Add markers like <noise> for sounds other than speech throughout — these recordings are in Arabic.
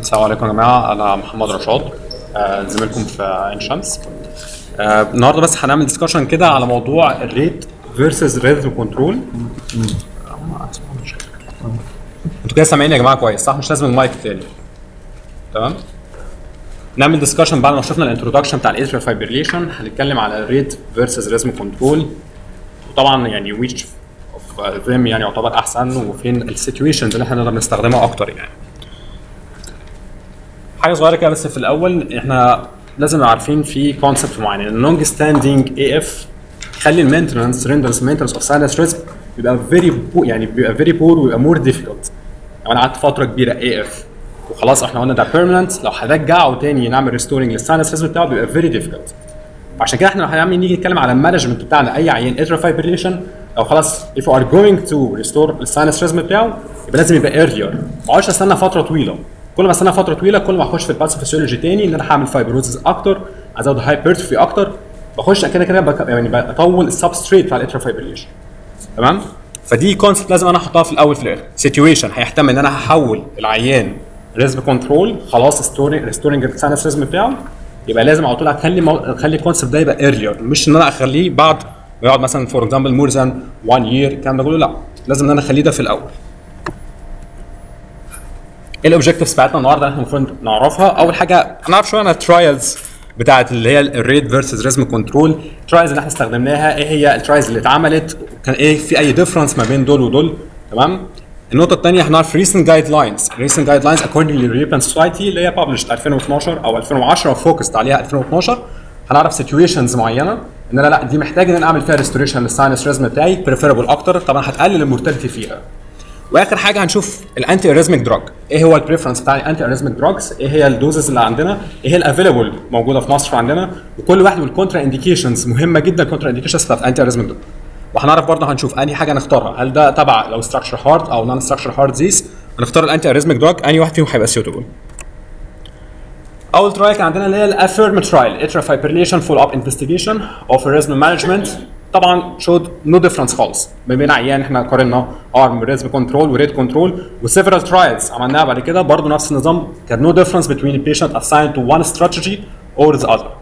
السلام عليكم يا جماعة. أنا محمد رشاد آه، زميلكم في عين شمس. آه، النهارده بس هنعمل discussion كده على موضوع ال rate versus rhythm control أنتوا كده سامعين يا جماعة كويس صح؟ مش لازم المايك تاني تمام؟ نعمل discussion بعد ما شفنا ال introduction بتاع ال atrial fibrillation هنتكلم على ال rate versus rhythm control وطبعا يعني which of them يعني يعتبر أحسن وفين ال situations اللي إحنا نقدر نستخدمها أكتر يعني. حاجة صغيرة كده بس في الأول إحنا لازم عارفين في concept معين. ال long standing AF خلي ال maintenance renders maintenance of sinus rhythm بيبقى very يعني بيبقى very poor ويبقى more difficult لو أنا قعدت فترة كبيرة AF وخلاص إحنا قلنا ده permanent لو هرجعه تاني نعمل restoring لل sinus rhythm بتاعه بيبقى very difficult عشان كده إحنا لو هنعمل نيجي نتكلم على ال management بتاعنا. أي عيان atrial fibrillation لو خلاص if we are going to restore ال sinus rhythm بتاعه يبقى لازم يبقى earlier. ما اقعدش استنى فترة طويلة. كل ما استنى فترة طويلة كل ما اخش في ال pathophysiology تاني ان أنا هعمل fibrosis أكتر ازود hypertrophy أكتر. بخش كده كده بك- يعني بطول ال substrate بتاع ال atrial fibrillation تمام؟ فدي concept لازم أنا أحطها في الأول في الآخر. situation هيحتمل إن أنا هحول العيان rhythm control خلاص storing restoring ال sinus rhythm بتاعه يبقى لازم على طول أخلي. أخلي ال concept ده يبقى earlier مش إن أنا أخليه بعد ما يقعد مثلا for example more than 1 year الكلام ده كله لا. لازم إن أنا أخليه ده في الأول. إيه ال objectives بتاعتنا النهارده؟ إحنا المفروض نعرفها. أول حاجة هنعرف شوية عن ال trials بتاعت اللي هي ال rate versus rhythm control ال trials اللي إحنا استخدمناها إيه هي ال trials اللي اتعملت؟ كان إيه في أي difference ما بين دول ودول؟ تمام؟ النقطة الثانية هنعرف recent guidelines. recent guidelines according to the European Society اللي هي published 2012 أو 2010 و focused عليها 2012 هنعرف situations معينة. إن أنا لا دي محتاج إن أنا أعمل فيها restoration لل sinus rhythm بتاعي preferable أكتر طبعا هتقلل ال mortality فيها. وآخر حاجة هنشوف ال anti arrhythmic drug إيه هو ال preference بتاع ال anti arrhythmic drugs إيه هي ال doses اللي عندنا؟ إيه هي ال available موجودة في مصر عندنا؟ وكل واحد من ال contra indications مهمة جدا ال contra indications بتاعت ال anti arrhythmic drug وهنعرف برضه هنشوف أنهي حاجة نختارها هل ده تبع لو structure heart أو non structure heart disease هنختار ال anti arrhythmic drug أنهي واحد فيهم هيبقى suitable أول trial كان عندنا اللي هي ال AFFIRM trial atrial fibrillation follow up investigation of rhythm management طبعا showed no difference خالص. ما بين عيان إحنا قارنا arm rhythm control و rate control و several trials عملناها بعد كده. برضه نفس النظام كان no difference بين ال patient assigned to one strategy or the other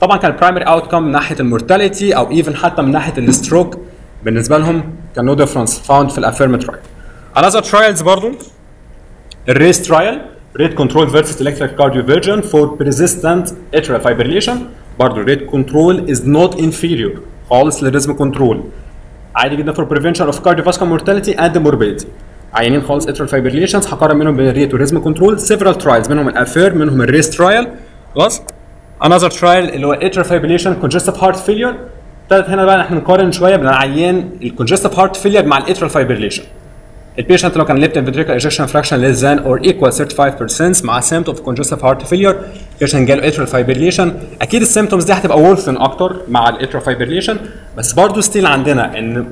طبعا كان ال primary outcome من ناحية ال mortality أو even حتى من ناحية ال stroke. بالنسبة لهم كان no difference found في ال AFFIRM trial another trials برضه ال RACE trial rate control versus electric cardioversion for persistent atrial fibrillation برضه rate control is not inferior خالص لل rhythm control عادي جدا for prevention of cardiovascular mortality and morbidity عيانين خالص atrial fibrillations هقارن منهم بين ال rate وال rhythm control several trials منهم ال AFFIRM منهم ال RACE trial خلاص؟ Another trial اللي هو atrial fibrillation congestive heart failure ابتدت هنا بقى إحنا نقارن شوية بين العيان ال congestive heart failure مع ال atrial fibrillation ال patient لو كان left ventricular ejection fraction less than or equal 35% مع symptom of congestive heart failure ال patient جاله atrial fibrillation. أكيد ال symptoms دي هتبقى worsen أكتر مع ال atrial fibrillation. بس برضه still عندنا ان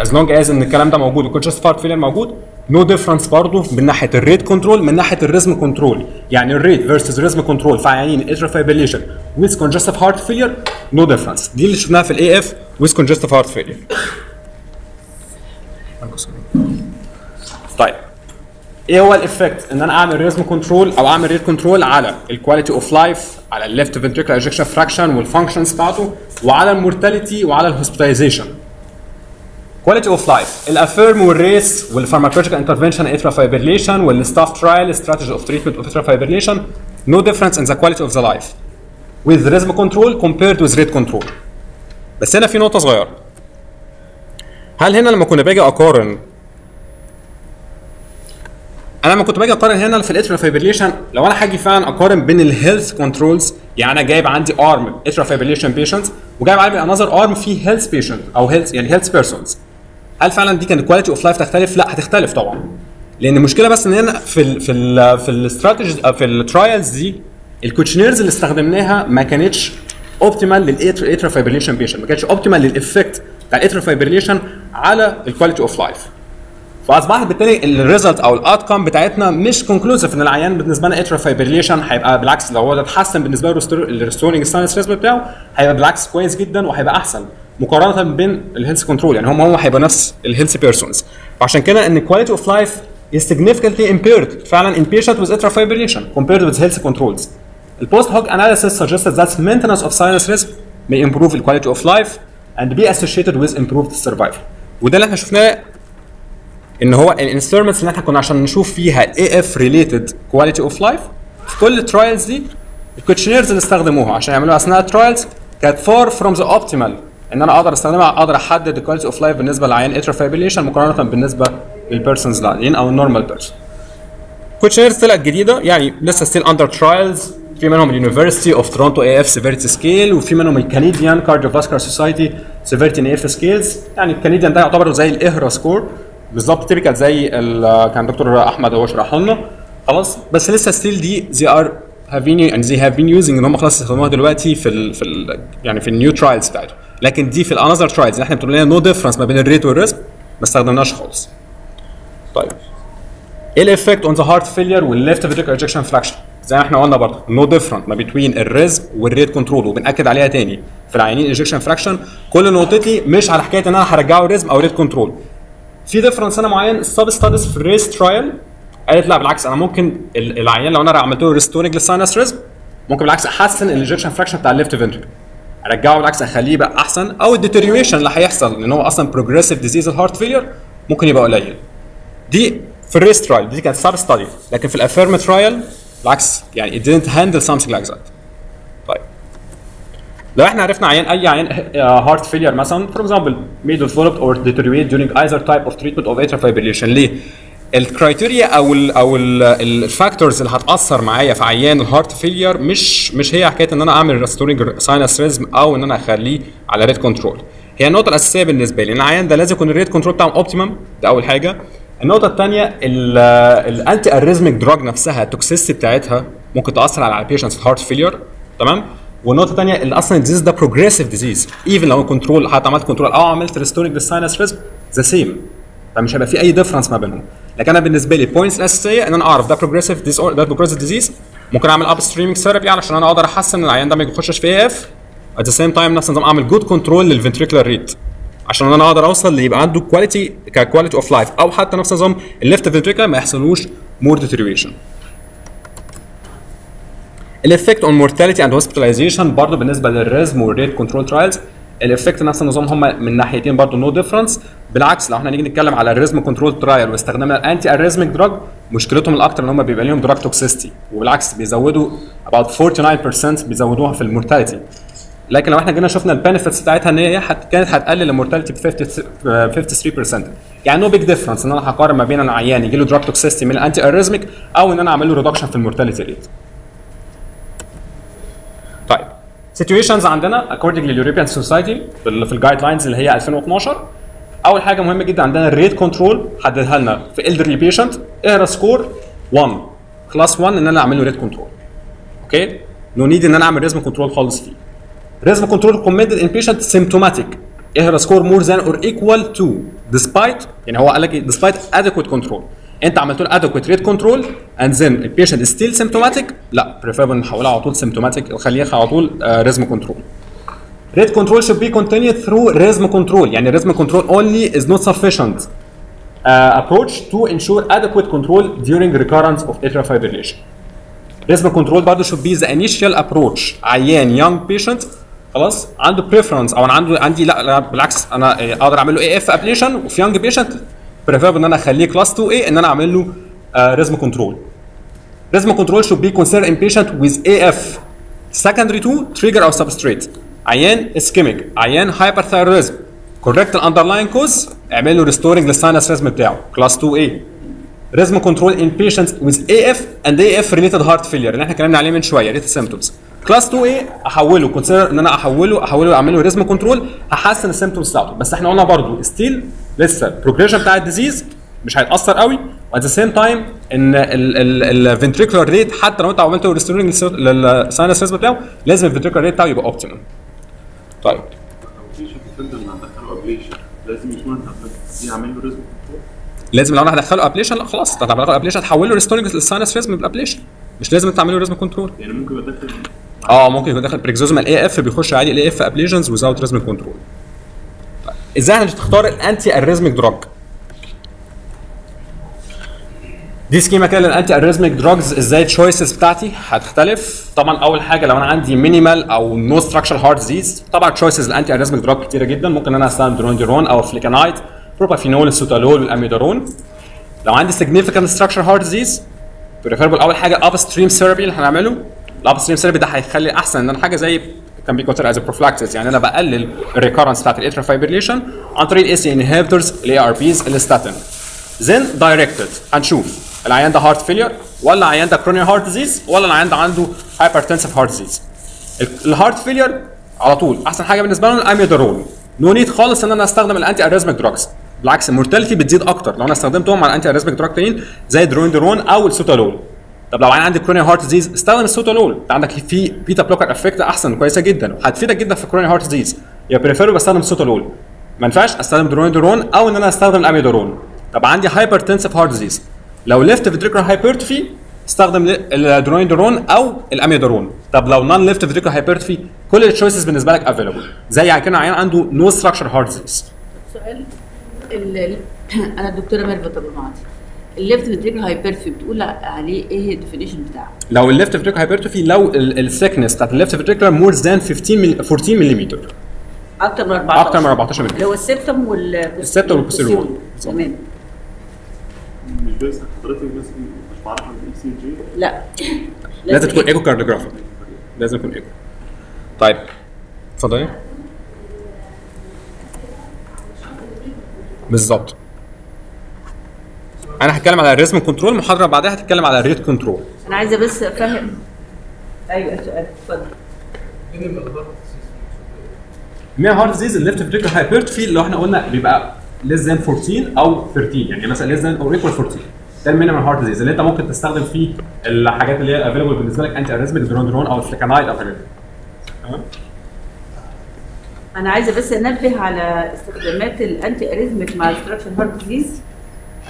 as long as ان الكلام ده موجود وال congestive heart failure موجود no difference برضه من ناحية ال rate control من ناحية ال rhythm control يعني ال rate versus rhythm control في عيانين atrial fibrillation. With congestive heart failure no difference دي اللي شفناها في ال AF with congestive heart failure. طيب. إيه هو ال effect إن أنا أعمل rhythm control أو أعمل rate control على ال quality of life على ال left ventricular ejection fraction وال functions بتاعته وعلى ال mortality وعلى ال hospitalization quality of life ال AFFIRM وال RACE وال pharmacological intervention atrial fibrillation وال STAF trial strategy of treatment of atrial fibrillation no difference in the quality of the life with rhythm control compared with rate control. بس هنا في نقطة صغيرة. هل هنا لما كنا باجي اقارن أنا لما كنت باجي أقارن هنا في ال atrial fibrillation لو أنا هاجي فعلا أقارن بين ال health controls يعني أنا جايب عندي arm atrial fibrillation patient وجايب عندي another arm فيه health patient أو health يعني health persons هل فعلا دي كانت ال quality of life تختلف؟ لا هتختلف طبعا. لأن المشكلة بس إن هنا في ال في ال في ال strategies في ال trials دي ال questionnaires اللي استخدمناها ما كانتش optimal لل atrial fibrillation patient ما كانتش optimal لل effect بتاع ال atrial fibrillation على ال quality of life فاصبحت بالتالي ال result أو ال outcome بتاعتنا مش conclusive إن العيان بالنسبة لنا atrial fibrillation هيبقى بالعكس لو هو اتحسن بالنسبة له ال restoring sinus rhythm بتاعه هيبقى بالعكس كويس جدا وهيبقى أحسن مقارنة بين ال health control يعني هم هم هيبقى نفس ال health persons وعشان كده إن quality of life is significantly impaired فعلا in patient with atrial fibrillation compared with healthy controls. The post hoc analysis suggested that maintenance of sinus rhythm may improve the quality of life and be associated with improved survival. وده اللي إحنا شفناه إن هو ال instruments اللي إحنا كنا عشان نشوف فيها ال AF related quality of life في كل ال trials دي ال questionnaires اللي استخدموها عشان يعملوها أثناء ال trials كانت far from the optimal إن أنا أقدر أستخدمها أقدر أحدد ال quality of life بالنسبة لعيان atrial fibrillation مقارنة بالنسبة لل persons العاديين أو ال normal person questionnaires طلعت جديدة يعني لسه still under trials في منهم ال University of Toronto AF severity scale وفي منهم ال Canadian Cardiovascular Society severity AF scales يعني ال Canadian ده يعتبر زي ال EHRA score بالظبط typical زي كان دكتور أحمد هو شرحه لنا. خلاص؟ بس لسه still دي زي are having يعني زي have been using إن هم خلاص استخدموها دلوقتي في ال في ال يعني في ال new trials بتاعتهم. لكن دي في ال another trials اللي إحنا بتقول لنا no difference ما بين ال rate وال rhythm ما استخدمناش خالص. طيب. إيه ال effect on the heart failure وال left ventricle ejection fraction زي ما إحنا قلنا برضه no different ما بين ال rhythm وال rate control وبنأكد عليها تاني. في العيانين ejection fraction كل نقطتي مش على حكاية إن أنا هرجعه rhythm أو rate control في difference أنا معين. ال sub studies في ال RACE trial قالت لا بالعكس أنا ممكن ال- العيان لو أنا عملت له restoring لل sinus rhythm ممكن بالعكس أحسن ال ejection fraction بتاع ال left ventricle أرجعه بالعكس أخليه يبقى أحسن أو ال deterioration اللي هيحصل لأن هو أصلا progressive disease ال heart failure ممكن يبقى قليل. دي في ال RACE trial دي كانت sub study لكن في ال AFFIRM trial بالعكس يعني it didn't handle something like that. لو إحنا عرفنا عيان أي عيان heart failure مثلا for example may developed or deteriorate during either type of treatment of atrial fibrillation. ليه؟ ال criteria أو ال أو ال factors اللي هتأثر معايا في عيان ال heart failure مش مش هي حكاية إن أنا أعمل restoring sinus rhythm أو إن أنا أخليه على rate control هي النقطة الأساسية بالنسبة لي. إن العيان ده لازم يكون ال rate control بتاعه optimum ده أول حاجة. النقطة الثانية ال antiarrhythmic drug نفسها ال toxicity بتاعتها ممكن تأثر على ال patients ال heart failure تمام؟ والنقطة الثانية ان أصلا ال disease ده progressive disease even لو control حتى عملت control أو عملت restoring لل sinus rhythm the same فمش هيبقى في أي difference ما بينهم. لكن أنا بالنسبة لي ال points الاساسيه إن أنا أعرف ده progressive dis ده progressive disease ممكن أعمل upstreaming therapy علشان أنا أقدر أحسن العيان ده ما يخشش في AF at the same time نفس النظام أعمل good control لل ventricular rate عشان أنا أقدر أوصل ليبقى عنده quality ك quality of life أو حتى نفس النظام ال left ventricular ما يحصلوش more deterioration ال effect on mortality and hospitalization برضه بالنسبة لل rhythm وال rate control trials ال effect نفس النظام هم من ناحيتين برضه no difference بالعكس لو إحنا نيجي نتكلم على ال rhythm control trial واستخدمنا ال antiarrhythmic drug مشكلتهم الأكتر إن هم بيبقى لهم drug toxicity وبالعكس بيزودوا about 49% بيزودوها في ال mortality. لكن لو إحنا جينا شفنا ال benefits بتاعتها إن هي كانت هتقلل ال mortality ب 53% يعني no big difference إن أنا هقارن ما بين ان عيان يجي له drug toxicity من ال antiarrhythmic أو إن أنا أعمل له reduction في ال mortality rate طيب situations عندنا according لل European Society في ال guidelines اللي هي 2012 أول حاجة مهمة جدا عندنا ال rate control حددها لنا. في elderly patient اقرا سكور 1 كلاس 1 إن أنا اعمل له ريت كنترول أوكي نو نيد إن أنا أعمل ريزم كنترول خالص فيه. ريزم كنترول recommended in patient symptomatic. اقرا سكور more than or equal to despite يعني هو قال لك despite adequate control. انت عملت له adequate rate control and then the patient is still symptomatic لا preferable نحولها على طول symptomatic وخليها على طول ريزم كنترول rate control should be continued through rhythm control يعني rhythm control only is not sufficient uh, approach to ensure adequate control during recurrence of atrial fibrillation rhythm control برضه should be the initial approach عيان young patient خلاص عنده preference أو أنا عنده عندي لا, لا بالعكس أنا آه، أقدر اعمل له AF ablation وفي young patient prefer إن أنا أخليه class 2 a إن أنا أعمل له rhythm control rhythm control should be considered in patient with AF secondary to trigger أو substrate. عيان ischemic. عيان correct the underlying cause. اعمل له restoring لل sinus rhythm بتاعه. class 2 a. rhythm control in patients with AF and AF related heart failure. اللي إحنا اتكلمنا عليه من شوية. rate symptoms. class 2 a أحوله. consider إن أنا أحوله. أحوله أعمل له rhythm control هحسن ال symptoms بتاعته. بس إحنا قلنا برضو still لسه ال progression بتاع ال disease مش هيتأثر قوي. و at the same time إن ال ventricular rate حتى لو أنت عملت له restoring لل sinus بتاعه لازم ال ventricular rate بتاعه يبقى optimum طيب. لازم يكون عامل له rhythm control لازم لو أنا هدخله ablation لا خلاص. انت هتعمل له ablation هتحول له restoring لل sinus rhythm بال ablation مش لازم تعمل له rhythm control يعني ممكن داخل آه ممكن يكون داخل paroxysmal ال AF بيخش عادي ال AF ablations without rhythm control إزاي هتختار ال antiarrhythmic drug دي schema كده لل antiarrhythmic drugs إزاي ال choices بتاعتي هتختلف. طبعا أول حاجة لو أنا عندي minimal أو no structure heart disease طبعا choices ال antiarrhythmic drug كتيرة جدا. ممكن أنا أستخدم dronedarone أو فليكانايد propafenone ال sotalol وال amiodarone لو عندي significant structure heart disease preferable أول حاجة upstream therapy اللي هنعمله. ال upstream therapy ده هيخلي أحسن إن أنا حاجة زي can be consider as prophylaxis يعني أنا بقلل ال recurrence بتاعت ال atrial fibrillation عن طريق ال ACE inhibitors ال ARBs ال statin then directed هنشوف. العيان ده heart failure ولا العيان ده coronary heart disease ولا العيان ده عنده hypertensive heart disease ال heart failure على طول. أحسن حاجة بالنسبة لنا ال amiodarone no need خالص إن أنا أستخدم ال antiarrhythmic drugs بالعكس ال mortality بتزيد أكتر. لو أنا استخدمتهم مع ال antiarrhythmic drug تانيين زي ال dronedarone أو ال sotalol. طب لو أنا عندي coronary heart disease استخدم ال sotalol أنت عندك في beta blocker effect أحسن كويسة جدا. هتفيدك جدا في ال coronary heart disease يا prefer بستخدم ال sotalol ما ينفعش أستخدم dronedarone أو إن أنا أستخدم الاميدارون طب عندي hypertensive heart disease لو left ventricular hypertrophy استخدم ال dronedarone أو الاميدارون طب لو non left ventricular hypertrophy كل ال choices بالنسبة لك available زي يعني كده عيان عنده no structure heart disease سؤال ال- ال- <coughs> أنا الدكتورة ميرفت أبو المعاطي. ال left ventricular hypertrophy بتقول عليه إيه هي ال definition بتاعه؟ لو ال left ventricular hypertrophy لو ال thickness بتاعت ال left ventricular more than 15 مل 14 ملم أكتر من 14 أكتر من 14 ملم اللي هو ال septum وال ال septum وال posterior. تمام. مش بس حضرتك بس مش بعرف عن ال ECG لا. لازم تكون echocardiography لازم يكون echo طيب اتفضلي. بالظبط. أنا هتكلم على ال rhythm control محاضرة بعدها هتتكلم على ال rate control. أنا عايزة بس أفهم. أيوه سؤال. اتفضل. ميا heart disease ال left ventricular hypertrophy اللي إحنا قلنا بيبقى less than 14 أو 13 يعني مثلا less than or equal 14 ده ال minimum heart disease اللي انت ممكن تستخدم فيه الحاجات اللي هي available بالنسبة لك antiarrhythmic drone أو الفليكانايد أو حاجات تمام أنا عايزة بس أنبه على استخدامات ال antiarrhythmic مع ال structure heart disease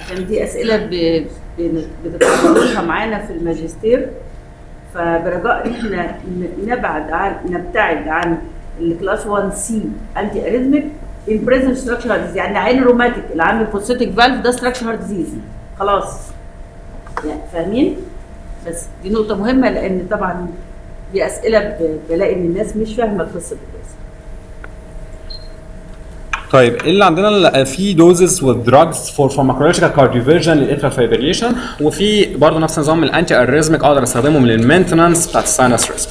عشان دي أسئلة ب- بن- بتتعرضها معانا في الماجستير. فبرجاء ان إحنا نبعد عن نبتعد عن ال class 1 C antiarrhythmic in present structure disease يعني عيان rheumatic اللي عامل prosthetic valve ده structure disease خلاص. يعني فاهمين؟ بس دي نقطة مهمة لأن طبعا دي أسئلة بلاقي إن الناس مش فاهمة القصة كويس طيب اللي عندنا ال- في doses وال drugs for pharmacological cardioversion لل atrial fibrillation وفي برضه نفس نظام ال antiarrhythmic أقدر استخدمهم لل maintenance بتاعت ال sinus rhythm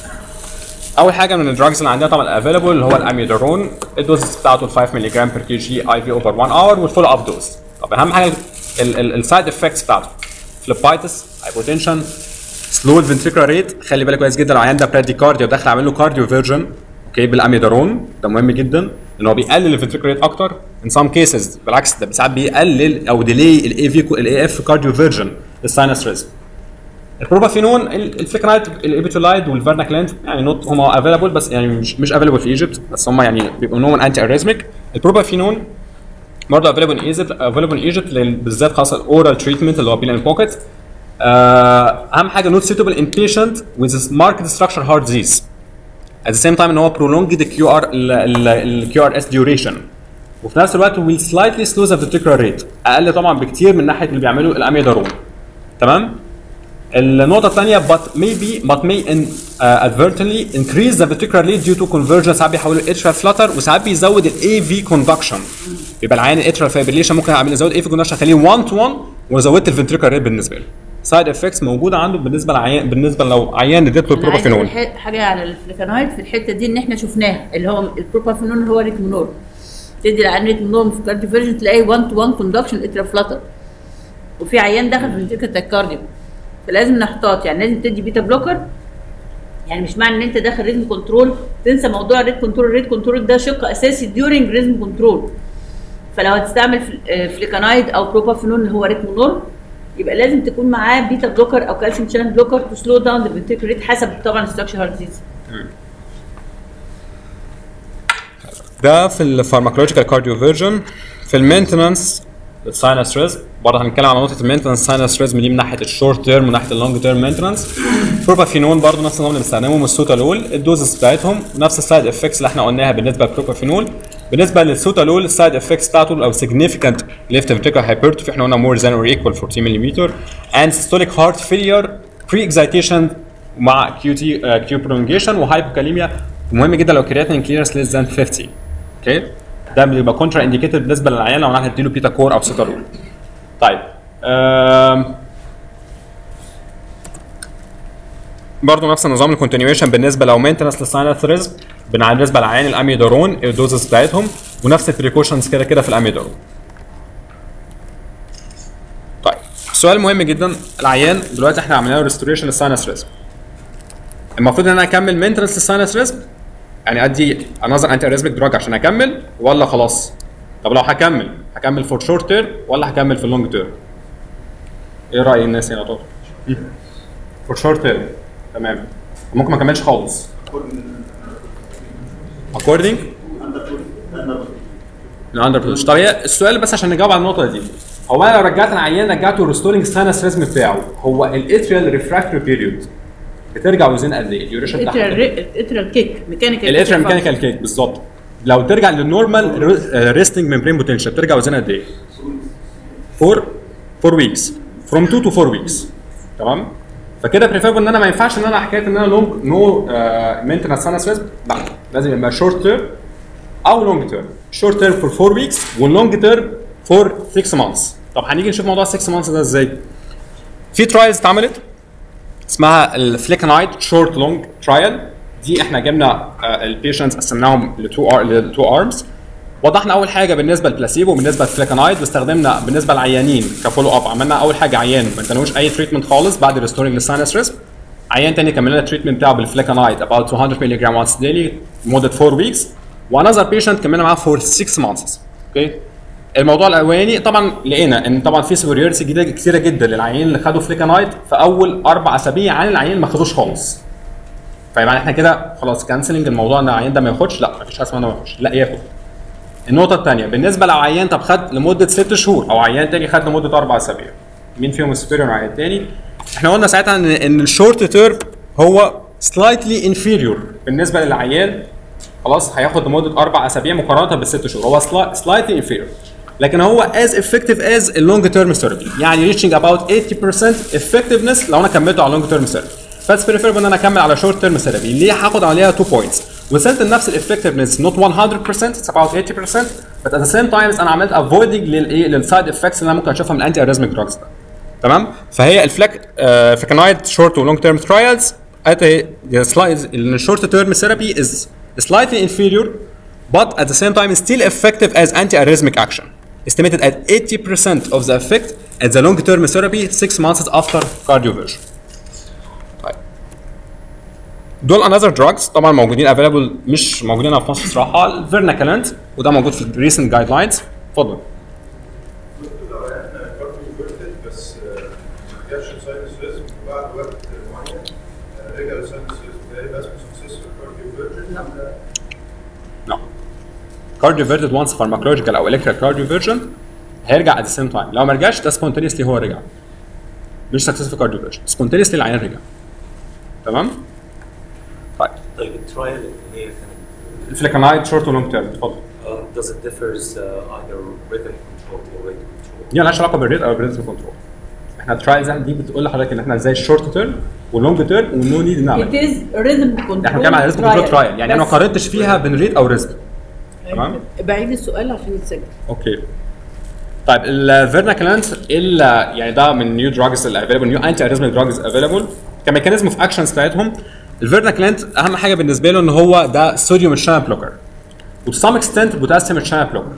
أول حاجة من ال drugs اللي عندنا طبعا available اللي هو ال amiodarone ال dose بتاعته 5 مللي جرام per kg IV over 1 hour وال follow up dose طب أهم حاجة ال side effects بتاعته. phlebitis hypotension slowed ventricular rate خلي بالك كويس جدا لو عيان ده bradycardia وداخل عامل له cardioversion okay بال amiodarone ده مهم جدا. إن هو بيقلل ال ventricular rate أكتر. in some cases بالعكس ده ساعات بيقلل أو delay ال AF ال AF cardioversion لل sinus rhythm البروبافينون ال- الفليكنايد الابيتولايد والفيرناكليند يعني not هم available بس يعني مش مش available في Egypt بس هم يعني بيبقوا known antiarrhythmic ال propafenone برضه available in Egypt available in Egypt بالذات خاصة ال oral treatment اللي هو pill in pocket أهم حاجة not suitable in patient with marked structure heart disease. At the same time ان هو prolonged the QR ال QRS duration وفي نفس الوقت will slightly slow the ventricular rate أقل طبعا بكتير من ناحيه اللي بيعملوا الاميدارون تمام النقطة الثانية but maybe but may in, uh, advertently increase the ventricular rate due to conversion ساعات بيحولوا atrial flutter وساعات بيزود ال AV conduction يبقى العيان atrial fibrillation ممكن اعمل ازود AV conduction اخليه 1 to 1 وزودت ال ventricular rate بالنسبة له side effects موجودة عنده بالنسبة لعيان بالنسبة لو عيان اديت له أنا عايزة propafenone أقول ح- حاجة على الفليكانايد في الحتة دي إن إحنا شفناها اللي هو ال propafenone هو Rytmonorm تدي العيان Rytmonorm في cardioversion تلاقي 1 to 1 conduction atrial flutter وفي عيان دخل في منطقه ال cardio فلازم نحتاط يعني لازم تدي beta blocker يعني مش معنى إن أنت داخل rhythm control تنسى موضوع ال rate control ال rate control ده شق أساسي during rhythm control فلو هتستعمل فل- آه، فليكانايد أو propafenone اللي هو Rytmonorm يبقى لازم تكون معاه beta blocker أو calcium channel blocker to slow down the ventricular rate حسب طبعا structure heart disease ده في ال pharmacological cardioversion في ال maintenance ال sinus rhythm برضه هنتكلم على نقطة ال maintenance sinus rhythm دي من ناحية ال short term ومن ناحيه ال long term maintenance propafenone برضه نفس النظام اللي بنستخدمهم ال sotalol ال doses بتاعتهم نفس ال side effects اللي إحنا قلناها بالنسبة لل propafenone بالنسبة لل sotalol ال side effects بتاعته أو significant left ventricular hypertrophy إحنا قلنا more than or equal 14 ملم and systolic heart failure pre excitation مع QT uh, Q prolongation و hypokalemia مهم جدا لو creatinine clearance less than 50 okay ده بيبقى contraindicated بالنسبة للعيان لو أنا هديله Betacor أو sotalol طيب برضه نفس النظام ال continuation بالنسبة لو maintenance لل sinus rhythm بالنسبة لعيان ال amiodarone ال doses بتاعتهم ونفس ال precautions كده كده في الاميودارون. طيب سؤال مهم جدا العيان دلوقتي إحنا عملنا له restoration لل sinus rhythm. المفروض إن أنا أكمل maintenance لل sinus rhythm يعني أدي another antiarrhythmic drug عشان أكمل ولا خلاص؟ طب لو هكمل هكمل for short term ولا هكمل في ال long term؟ إيه رأي الناس هنا طارق؟ for short term تمام. ممكن ما اكملش خالص. According ال under production طب هي السؤال بس عشان نجاوب على النقطة دي. هو أنا لو رجعت العيان رجعته ال restoring sinus rhythm بتاعه هو ال atrial refractory period بترجع within قد إيه؟ ال duration بتاعها قد إيه؟ ال atrial kick mechanical ال atrial mechanical kick بالظبط. لو ترجع لل normal resting membrane potential بترجع within ها قد إيه؟ 4 4 weeks from 2 to 4 weeks تمام؟ فكده preferable إن أنا ما ينفعش إن أنا حكاية إن أنا long no maintenance rhythm لا لازم يبقى short term أو long term short term for 4 weeks وال long term for 6 months طب هنيجي نشوف موضوع 6 months ده إزاي؟ في trials اتعملت اسمها ال flecainide short long trial دي إحنا جبنا ال patients قسمناهم ل two ل two arms وضحنا أول حاجة بالنسبة للبلاسيبو بالنسبة للفليكنايد واستخدمنا بالنسبة للعيانين ك follow up. عملنا أول حاجة عيان ما ادالوش أي treatment خالص بعد restoring لل sinus rhythm عيان تاني كملنا ال treatment بتاعه بال flecainide about 200 مللي جرام once daily لمدة 4 weeks و another patient كملنا معاه for 6 months okay الموضوع الأولاني طبعا لقينا إن طبعا في superiority جديده كتيرة جدا للعيانين اللي خدوا فليكنايد في أول أربع أسابيع عن العيانين ما خدوش خالص. فيبقى إحنا كده خلاص canceling الموضوع إن العيان ده ما ياخدش؟ لا مفيش حاجة اسمها ما ياخدش. لا ياخد. النقطة الثانية بالنسبة لو عيان طب خد لمدة ست شهور أو عيان تاني خد لمدة أربع أسابيع. مين فيهم ال superior عن التاني إحنا قلنا ساعتها ان إن ال short term هو slightly inferior بالنسبة للعيان. خلاص هياخد لمدة أربع أسابيع مقارنة بالست شهور. هو slightly inferior لكن هو as effective as ال long term therapy يعني reaching about 80% effectiveness لو أنا كملته على long term therapy ف it's preferable إن أنا أكمل على short term therapy ليه؟ هاخد عليها 2 points وصلت لنفس ال effectiveness not 100% it's about 80% بس at the same times أنا عملت avoiding للايه لل side effects اللي أنا ممكن أشوفها من ال antiarrhythmic drugs ده تمام فهي ال flec- flecainide short و long term trials ات الشورت تيرم ثيرابي از سلايتلي انفيريور but at the same time it's still effective as anti-arrhythmic action. Estimated at 80% of the effect at the long term therapy 6 months after cardioversion. دول another drugs. طبعا موجودين available مش موجودين في مصر صراحة الفيرناكالنت وده موجود في recent guidelines. اتفضل. بس ما جابش sinus rhythm بعد وقت معين رجع ل sinus rhythm ده يبقى اسمه successful cardio No. Cardioverted once pharmacological أو electrical cardioversion. هيرجع the same time. لو ما رجعش ده spontaneously هو رجع. مش successful cardioversion. Spontaneously العيان رجع. تمام؟ طيب ال trial هي كانت ال flecainide short و long term اتفضل. Uh, does it differs uh, either rhythm control or rate control? دي مالهاش علاقة بال rate أو بال rhythm control إحنا ال trials دي بتقول لحضرتك إن إحنا إزاي ال short term وال long term و no need نعمل. Is rhythm control إحنا بنتكلم على rhythm control trial. trial يعني أنا ما قارنتش فيها بين rate أو rhythm تمام؟ بعيد السؤال عشان يتسجل. Okay. طيب ال vernakalant إلا يعني ده من new drugs ال available new antiarrhythmic drugs available ك mechanism of actions بتاعتهم ال vernakalant أهم حاجة بالنسبة له إن هو ده sodium channel blocker و to some extent potassium channel blocker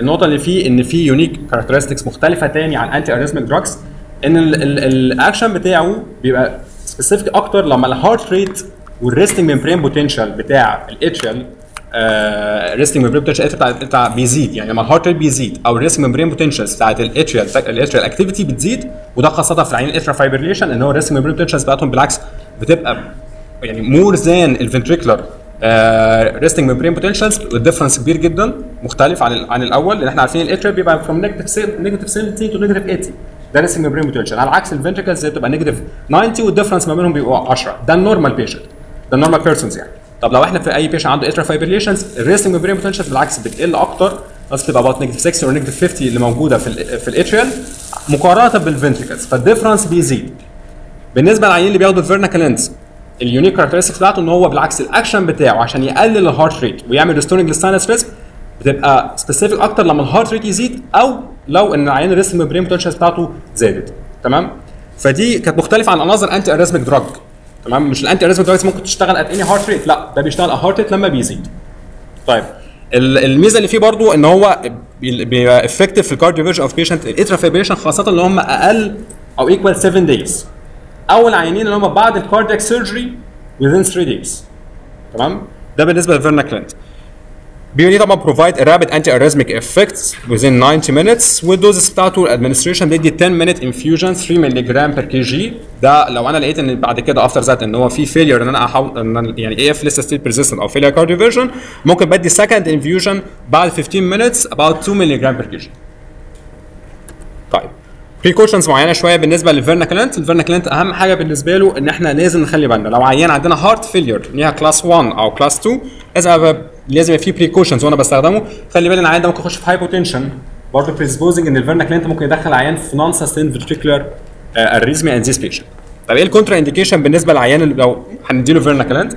النقطة اللي فيه إن في unique characteristics مختلفة تاني عن antiarrhythmic drugs ان الاكشن بتاعه بيبقى specific أكتر لما ال heart rate وال resting membrane potential بتاع ال atrial resting membrane potential بتاع بتاع بيزيد. يعني لما الهارت ريت بيزيد أو الريستنج ممبرين بوتنشالز بتاعت الاتريال الاتريال اكتيفيتي بتزيد وده خاصة في العيان ال atrial fibrillation إن هو ال resting membrane potentials بتاعتهم بالعكس بتبقى يعني more than ال ventricular resting membrane potentials ال difference كبير جدا مختلف عن عن الأول لأن إحنا عارفين ال atrial بيبقى from negative negative 70 to negative 80 ده resting membrane potential على عكس ال ventricles بتبقى negative 90 وال difference ما بينهم بيبقى 10 ده ال normal patient ده ال normal persons يعني. طب لو إحنا في أي patient عنده atrial fibrillations ال resting membrane potential بالعكس بتقل أكتر. بس تبقى about negative 60 أو negative 50 اللي موجودة في في ال atrial مقارنة بال ventricles فال difference بيزيد. بالنسبة للعيانين اللي بياخدوا ال vernakalant ال unique characteristics بتاعته إن هو بالعكس الاكشن بتاعه عشان يقلل ال heart rate ويعمل restoring لل sinus rhythm بتبقى specific أكتر لما ال heart rate يزيد أو لو إن العيان ال resting membrane potential بتاعته زادت. تمام؟ فدي كانت مختلفة عن another antiarrhythmic drug تمام؟ مش ال antiarrhythmic drugs ممكن تشتغل at any heart rate لا ده بيشتغل heart rate لما بيزيد. طيب ال- الميزة اللي فيه برضو إن هو بي- بيبقى effective في ال cardioversion of patient ال atrial fibrillation خاصة اللي هم أقل أو equal 7 days أو العيانين اللي هم بعد ال cardiac surgery within 3 days. تمام؟ ده بالنسبة لل vernakalant بيوني طبعا provide a rapid anti-arrhythmic effects within 90 minutes. وال doses بتاعته ال administration بيدي 10 minute infusion 3 مللي جرام per kg. ده لو أنا لقيت إن بعد كده after that إن هو في failure إن أنا أحاول إن يعني AF لسه still persistent أو failure cardioversion ممكن بدي second infusion بعد 15 minutes about 2 مللي جرام per kg. طيب. precautions معينة شوية بالنسبة لل vernakalant ال vernakalant أهم حاجة بالنسبة له إن إحنا لازم نخلي بالنا. لو عيان عندنا heart failure NYHA class 1 أو class 2 لازم لازم يبقى في بريكوشنز وأنا بستخدمه. خلي بالي إن العيان ده ممكن يخش في hypotension برضه predisposing إن ال vernakalant ممكن يدخل عيان في non-sustained ventricular arrhythmia in this patient طب إيه ال contraindication بالنسبة للعيان اللي لو هنديله vernakalant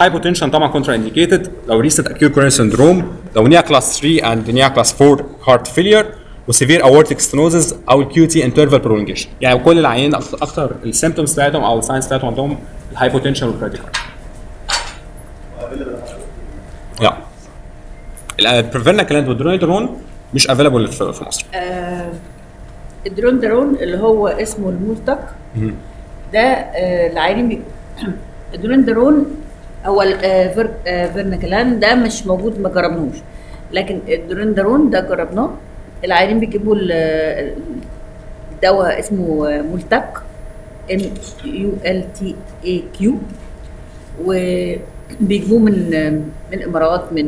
hypotension طبعا contraindicated لو recent acute coronary syndrome لو NYHA class 3 and NYHA class 4 heart failure و severe aortic stenosis أو ال QT interval prolongation يعني كل العيان أكتر ال symptoms بتاعتهم أو ال signs بتاعتهم عندهم الهايبوتنشن والكارديو لا البريفيرناكلانت والدرونيدرون مش افيلابل في مصر. آه، ال dronedarone اللي هو اسمه ال Multaq ده آه، العيانين بي... <clears throat> ال dronedarone هو. آه، vernakalant ده مش موجود ما جربناهوش. لكن ال dronedarone ده جربناه. العيانين بيجيبوا ال- ال- الدواء اسمه Multaq M U L T A Q وبيجيبوه من من الإمارات من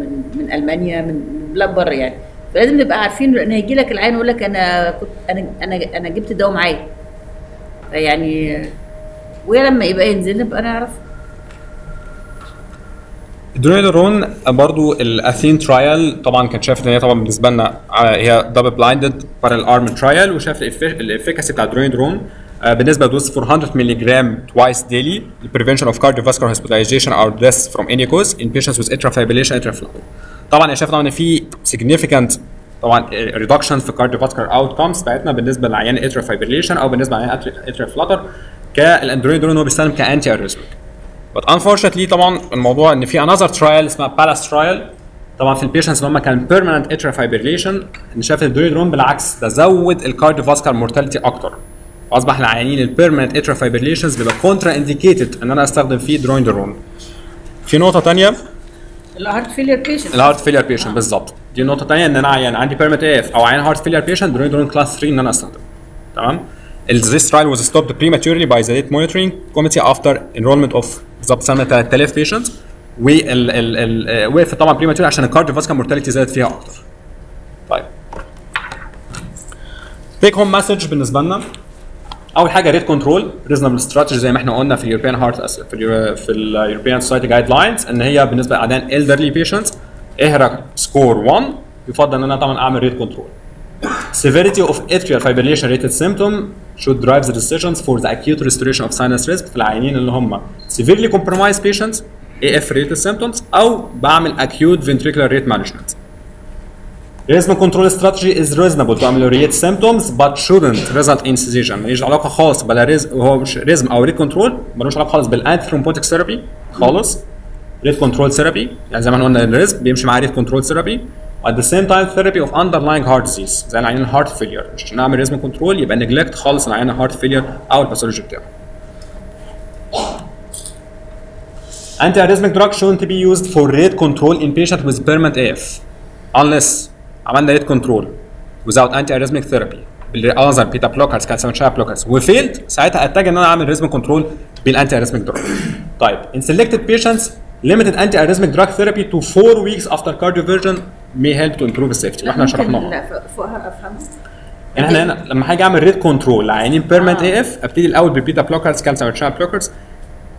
من من ألمانيا من بلاد يعني. فلازم نبقى عارفين لأن هيجي لك العيان يقول لك أنا كنت أنا أنا أنا جبت الدواء معايا. يعني ولما يبقى ينزل نبقى نعرف. ال dronedarone برضو ال ATHENA trial طبعا كان شايف إن هي طبعا بالنسبة لنا آه، هي double blinded parallel arm trial وشاف ال efficacy بتاع ال dronedarone آه، بالنسبة ل dose 400 مللي جرام twice daily لل prevention of cardiovascular hospitalization or death from any cause in patients with atrial fibrillation atrial flutter طبعا أنا شايف طبعا إن في significant طبعا reduction في cardiovascular outcomes بتاعتنا بالنسبة لعيان atrial fibrillation أو بالنسبة لعيان atrial flutter كال dronedarone هو بيستخدم ك antiarrhythmic But unfortunately طبعا الموضوع إن في another trial اسمها PALLAS trial طبعا في ال patients اللي هم كان permanent atrial fibrillation إن شاف ال dronedarone بالعكس ده زود ال cardiovascular mortality أكتر. أصبح العيانين ال permanent atrial fibrillations بيبقى contraindicated إن أنا أستخدم فيه dronedarone في نقطة ثانية الهارت فيلير بيشنت الهارت فيلير بيشنت بالظبط. دي نقطة ثانية إن أنا عيان عندي permanent AF أو عيان heart failure patient dronedarone class 3 إن أنا استخدمه تمام؟ This trial was stopped prematurely by the data monitoring committee after enrollment of بالظبط سنه 3000 patients وال ال ال وقفت طبعا prematurely عشان ال cardiovascular mortality زادت فيها أكتر. طيب. Take home message بالنسبة لنا أول حاجة rate control reasonable strategy زي ما إحنا قلنا في ال European Heart في في ال European Society guidelines إن هي بالنسبة لأعداد elderly patients EHRA score 1 يفضل إن أنا طبعا أعمل ريت كنترول severity of atrial fibrillation rated symptom should drive the decisions for the acute restoration of sinus risk في العيانين اللي هم severely compromised patients AF rated symptoms أو بعمل acute ventricular rate management. Rhythm control strategy is reasonable to ameliorate symptoms but shouldn't result in cessation ماليش علاقه خالص بلا ريز ريزم أو ريت كنترول ملوش علاقه خالص بالانتي ثرومبوتيك ثيرابي خالص rate control therapy يعني زي ما إحنا قلنا ال rhythm بيمشي مع rate control therapy at the same time therapy of underlying heart disease زي العيان ال heart failure مش عشان اعمل rhythm control يبقى neglect خالص العيان ال heart failure أو ال pathology بتاعه Antiarrhythmic drug shown to be used for rate control in patient with permanent AF unless عملنا rate control without antiarrhythmic therapy بال another beta blockers calcium channel blockers و failed ساعتها اتجه ان أنا اعمل rhythm control بال anti-arrhythmic drug. طيب in selected patients limited anti-arrhythmic drug therapy to 4 weeks after cardioversion may help to improve the safety. وإحنا شرحناها. فوقها أفهمها. يعني إحنا هنا لما هاجي اعمل rate control لعيانين permanent AF ابتدي الأول بال beta blockers calcium channel blockers.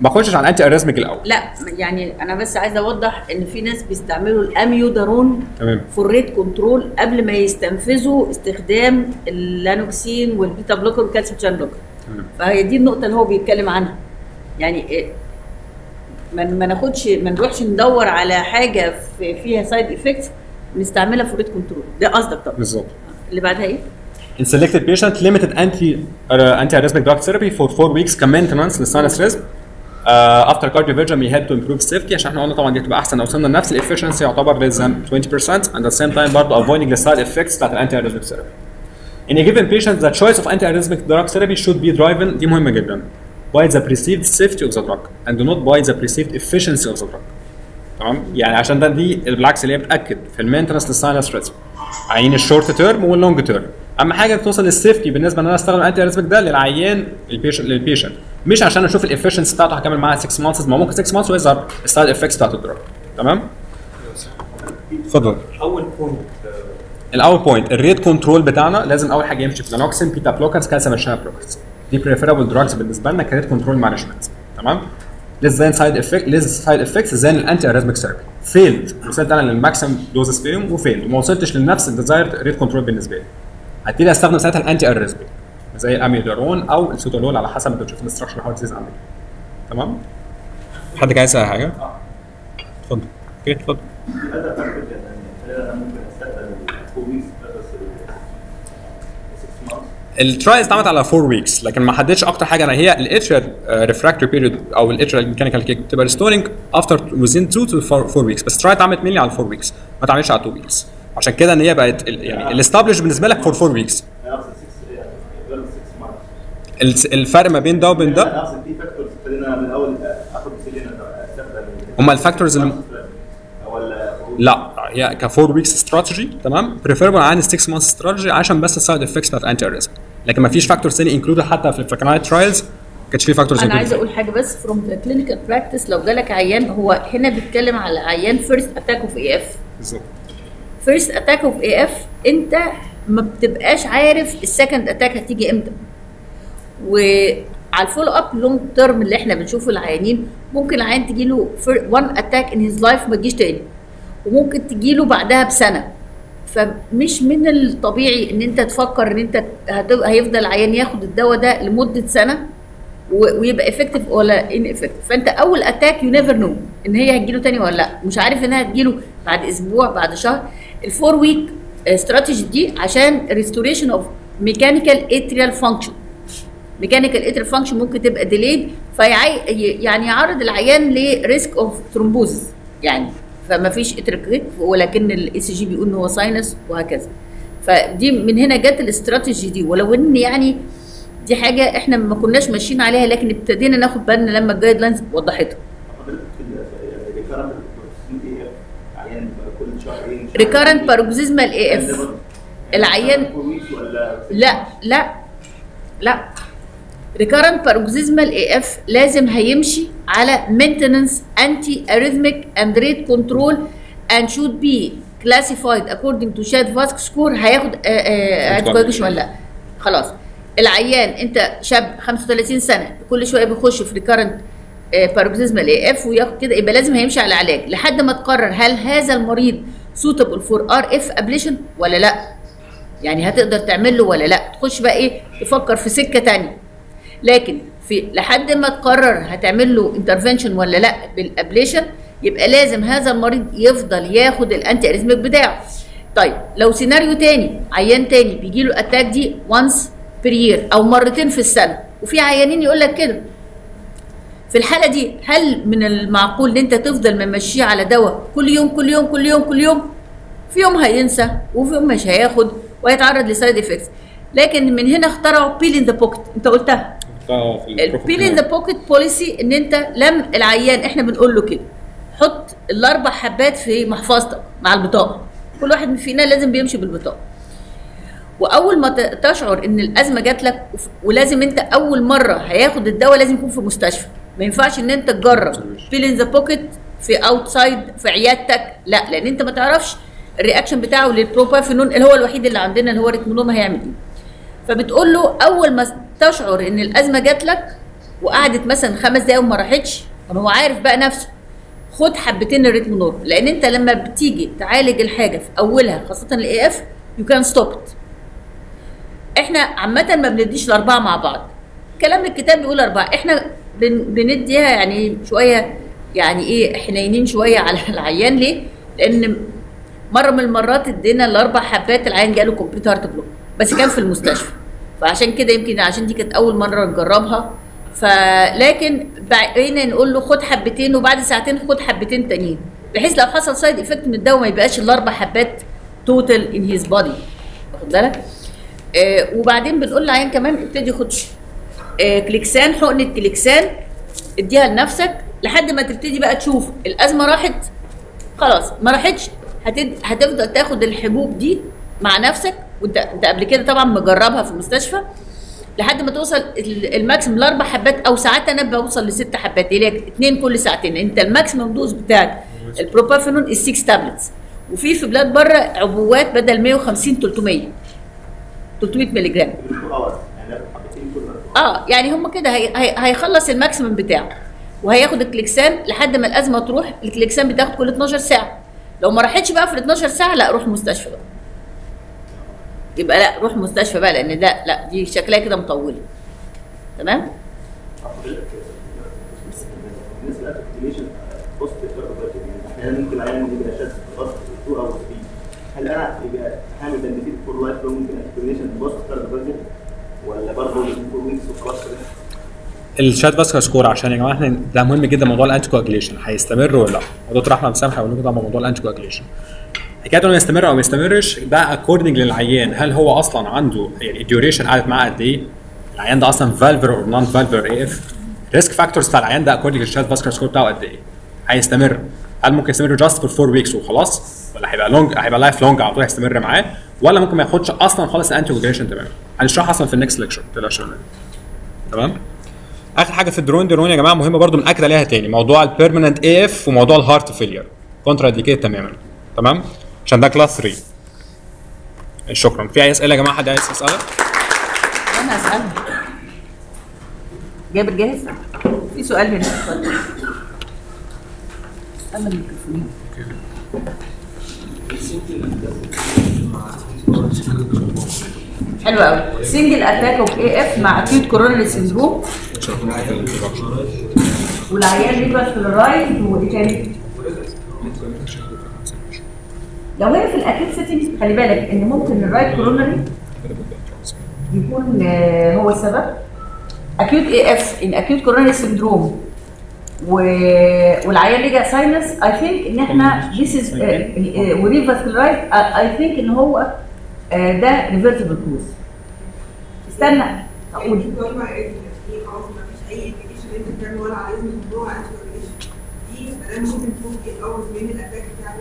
ما اخشش على ال anti-arrhythmic الأول. لا يعني أنا بس عايزة أوضح إن في ناس بيستعملوا الاميودارون تمام. for rate control قبل ما يستنفذوا استخدام اللانوكسين وال beta blocker وال calcium channel blocker. تمام. فهي دي النقطة اللي هو بيتكلم عنها. يعني إيه، ما ما ناخدش ما نروحش ندور على حاجة في فيها side effects نستعملها for rate control ده قصدك طبعا بالظبط اللي بعدها إيه؟ In selected patient, limited anti uh, anti-arrhythmic drug therapy for four weeks ك maintenance لل sinus rhythm uh, after cardioversion may help to improve safety عشان إحنا قلنا طبعا دي تبقى احسن لو وصلنا لنفس ال efficiency يعتبر less than 20% and at the same time برضه avoiding the side effects بتاعت ال anti-arrhythmic therapy. In a given patient, the choice of anti-arrhythmic drug therapy should be driven دي مهمة جدا by the perceived safety of the drug and not by the perceived efficiency of the drug. تمام؟ يعني عشان ده دي بالعكس اللي هي بتأكد. في المينتنس للساينس ريزم عين الشورت تيرم واللونج تيرم أهم حاجة توصل لل safety بالنسبة إن أنا أستخدم ال anti-arrhythmic ده للعيان ال patient لل patient مش عشان أشوف ال efficiency بتاعته هكمل معاها 6 months ما ممكن 6 months ويظهر ال side effects بتاعت ال drug تمام؟ اتفضل. أول point الأول point ال rate control بتاعنا لازم أول حاجة يمشي. في لانوكسين beta blockers calcium channel blockers دي preferable drugs بالنسبة لنا ك rate control management تمام؟ Less than side effect less side effects than ال anti-arrhythmic therapy failed وصلت أنا لل maximum doses فيهم و failed وما وصلتش لنفس ال desired rate control بالنسبة لي. هبتدي أستخدم ساعتها ال anti-arrhythmic زي الاميودارون أو ال sotalol على حسب أنت تشوف ال structural heart disease عندك. تمام؟ حد عايز يسأل حاجة؟ اتفضل. okay اتفضل هذا فكرة يعني هل أنا ممكن استقبل four weeks بس 6 months ال trials اتعملت على 4 weeks لكن ما حددش أكتر حاجة. أنا هي ال atrial refractory period أو ال atrial mechanical kick بتبقى restoring after within 2 to 4 weeks بس ال trial اتعملت mainly على 4 weeks ما اتعملتش على 2 weeks عشان كده إن هي بقت يعني ال established بالنسبة لك for 4 weeks أنا اقصد 6 غير 6 months الفرق ما بين ده وبين ده؟ هما ال factors اللي لا. هي ك 4 weeks strategy تمام preferable عن 6 months strategy عشان بس ال side effects بتاعت ال anti-arrhythm لكن ما فيش factors تاني included حتى في ال فريكنايت trials ما كانش في factors أنا عايزة أقول حاجة بس from the clinical practice لو جالك عيان هو هنا بيتكلم على عيان first attack of AF بالظبط. first attack of AF أنت ما بتبقاش عارف ال second attack هتيجي إمتى. وعلى ال follow up long term اللي إحنا بنشوفه العيانين ممكن العيان تجي له one attack in his life ما تجيش تاني. وممكن تجي له بعدها بسنة. فمش من الطبيعي إن أنت تفكر إن أنت هيفضل العيان ياخد الدواء ده لمدة سنة ويبقى effective ولا ان فأنت أول attack you never know إن هي هتجيله تاني ولا لأ. مش عارف إنها هتجيله بعد أسبوع بعد شهر. ال four week strategy دي عشان restoration of mechanical atrial function mechanical atrial function ممكن تبقى delayed فيعي يعني يعرض العيان ل risk of thrombosis يعني فما فيش atrial ولكن ال ECG بيقول إن هو sinus وهكذا. فدي من هنا جت الاستراتيجي دي. ولو إن يعني دي حاجة إحنا ما كناش ماشيين عليها لكن ابتدينا ناخد بالنا لما ال guidelines وضحتها recurrent paroxysmal AF العيان لا لا لا. recurrent paroxysmal AF لازم هيمشي على maintenance anti-arrhythmic and rate control and should be classified according to CHA2DS2-VASc score هياخد انتي ولا لا؟ خلاص. العيان انت شاب 35 سنة كل شوية بيخش في recurrent paroxysmal AF وياخد كده يبقى لازم هيمشي على علاج. لحد ما تقرر هل هذا المريض suitable for RF ablation ولا لا. يعني هتقدر تعمل له ولا لا؟ تخش بقى إيه؟ تفكر في سكة تانية. لكن في لحد ما تقرر هتعمل له intervention ولا لا بال ablation يبقى لازم هذا المريض يفضل ياخد ال anti-arrhythmic بتاعه. طيب لو سيناريو تاني عيان تاني بيجي له attack دي once per year أو مرتين في السنة وفي عيانين يقول لك كده. في الحالة دي هل من المعقول إن أنت تفضل ممشيه على دواء كل يوم كل يوم كل يوم كل يوم؟ في يوم هينسى وفي يوم مش هياخد وهيتعرض ل side effects لكن من هنا اخترعوا pill in the pocket أنت قلتها. ال pill in the pocket policy إن أنت لم العيان إحنا بنقول له كده. حط الأربع حبات في محفظتك مع البطاقة. كل واحد من فينا لازم بيمشي بالبطاقة. وأول ما تشعر إن الأزمة جات لك ولازم أنت أول مرة هياخد الدواء لازم يكون في مستشفى ما ينفعش إن أنت تجرب pill in the pocket في outside في عيادتك. لا لأن أنت ما تعرفش ال reaction بتاعه لل propafenone اللي هو الوحيد اللي عندنا اللي هو ريتمونورم هيعمل إيه. فبتقول له أول ما تشعر إن الأزمة جات لك وقعدت مثلا خمس دقايق وما راحتش؟ طب هو عارف بقى نفسه. خد حبتين الريتمونورم لأن أنت لما بتيجي تعالج الحاجة في أولها خاصة ال AF you can stop إحنا عامة ما بنديش الأربعة مع بعض. كلام الكتاب بيقول أربعة. إحنا بن بنديها يعني شوية يعني إيه حنينين شوية على <laughs> العيان. ليه؟ لأن مرة من المرات ادينا الأربع حبات العيان جاله complete heart block بس كان في المستشفى. فعشان كده يمكن عشان دي كانت أول مرة نجربها فلكن بقينا نقول له خد حبتين وبعد ساعتين خد حبتين تانيين بحيث لو حصل side effect من الدواء ما يبقاش الأربع حبات total in his body واخد بالك؟ آه وبعدين بنقول للعيان كمان ابتدي خد آه Clexane حقنه Clexane اديها لنفسك لحد ما تبتدي بقى تشوف الأزمة راحت خلاص ما راحتش. هتفضل تاخد الحبوب دي مع نفسك وانت انت قبل كده طبعا مجربها في المستشفى. لحد ما توصل ال- ال maximum لاربع حبات أو ساعات أنا بوصل لست حبات اللي هي اثنين كل ساعتين. أنت ال maximum dose بتاعك ال propafenone ال 6 tablets وفي في بلاد بره عبوات بدل 150 300 300 مللي جرام. آه يعني هم كده هي هي هيخلص ال maximum بتاعه. وهياخد ال Clexane لحد ما الأزمة تروح ال Clexane بتاخد كل 12 ساعة. لو ما راحتش بقى في ال 12 ساعة لا روح مستشفى بقى. يبقى لا روح مستشفى بقى لأن ده لا دي شكلها كده مطوله تمام بالنسبة لل anticoagulation post بادجت أحيانا ممكن العيان يبقى CHAD بس 2 أو 3 هل أنا يبقى هعمل benefit for lifelong anticoagulation post بادجت ولا برضه four weeks وخلاص كده؟ ال CHA2DS2-VASc score عشان يا جماعة إحنا ده مهم جدا موضوع ال anticoagulation هيستمر ولا لا؟ دكتور احمد سامح هيقول لكم طبعا موضوع ال anticoagulation حكايه انه يستمر أو ما يستمرش ده according للعيان. هل هو أصلا عنده يعني ال duration قعدت معاه قد إيه؟ العيان ده أصلا valvular or non-valvular AF risk factors بتاع العيان ده according لل CHA2DS2-VASc score بتاعه قد إيه؟ هيستمر. هل ممكن يستمر just for four weeks وخلاص؟ ولا هيبقى long هيبقى lifelong على طول هيستمر معاه؟ ولا ممكن ما ياخدش أصلا خالص ال anticoagulation تماما؟ هنشرحها أصلا في ال next lecture. تمام؟ آخر حاجة في ال dronedarone يا جماعة مهمة برضو ناكد عليها تاني. موضوع ال permanent AF وموضوع ال heart failure contra تماما. تمام؟ عشان ده class 3 شكرا. في اي اسئله يا جماعة؟ حد عايز يسألك؟ أنا اسالها جابر جاهز؟ في سؤال هنا. حلو قوي single attack of AF مع acute coronary syndrome والعيان revascularized وإيه تاني؟ لو هي في setting خلي بالك إن ممكن ال right coronary يكون آه، هو السبب. acute AF in acute coronary syndrome و... والعيان رجع sinus I think إن إحنا this is و revascularized I think إن هو آه، ده reversible cause. استنى أقول. اي دي مادام ممكن تكون الأول من الاتاك بتاع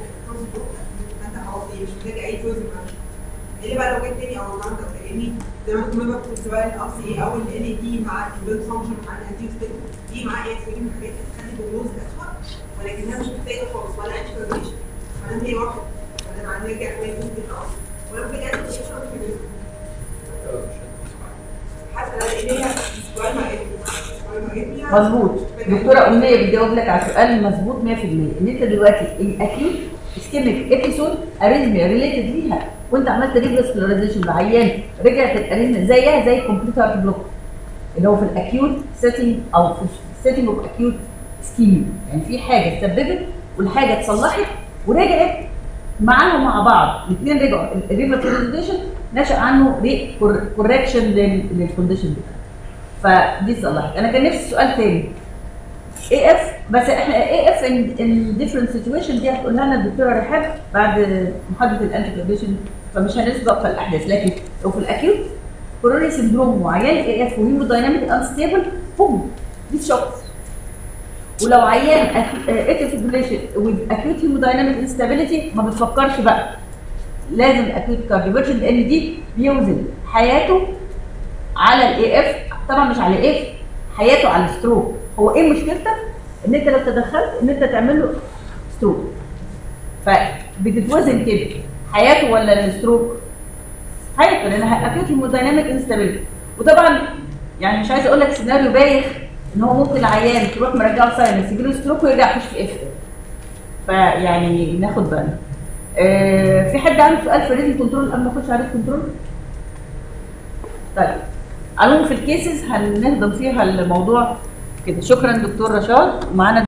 إيه مش محتاجه اي جزء اللي بقى لو جت تاني أو عملت أو زي ما انت ما كنت سواء الاكس إيه أو ال دي مع البيلد فانكشن مع الانتي دي مع إيه من الحاجات اللي تخلي البروز اسوء ولكنها مش محتاجه خالص ولا انتي فانا هي واحدة فانا مع نرجع ما يكون في الأول ولو في انتي كوجريشن حتى لأن هي سؤال ما مظبوط. دكتورة امنيه بتجاوب لك على سؤال مظبوط 100% إن أنت دلوقتي ال acute ischemic episode arrhythmia related ليها. وانت عملت revascularization لعيان رجعت ال arrhythmia زيها زي ال complete heart block اللي هو في ال acute setting أو في ال setting of acute ischemia يعني في حاجة اتسببت والحاجة اتصلحت ورجعت معاهم مع بعض. الاثنين رجعوا. ال revascularization نشأ عنه correction لل condition بتاعه. فدي اتصلحت. أنا كان نفسي سؤال تاني. AF بس إحنا AF in different situation دي هتقولها لنا الدكتورة رحاب بعد محاضره ال anti فمش هنسبق في الأحداث. لكن لو في ال acute coronary syndrome وعيان AF و hemodynamic unstable boom دي shock ولو عيان atrial fibrillation with acute hemodynamic instability ما بتفكرش بقى. لازم acute cardioversion لأن دي بيوزن حياته على ال AF طبعا مش على ال AF حياته على ال stroke هو إيه مشكلتك؟ إن أنت لو تدخلت إن أنت تعمل له stroke فبتتوزن كده. حياته ولا ال stroke حياته لأن أكيد hemodynamic instability وطبعا يعني مش عايز أقول لك سيناريو بايخ إن هو ممكن العيان تروح مرجعه sinus يجي له stroke ويرجع يخش في AF فيعني ناخد بالنا. آه في حد عنده سؤال في ال rhythm control قبل ما اخش على control؟ طيب علوم في ال cases هنهضم فيها الموضوع. كده. شكرا دكتور رشاد. ومعانا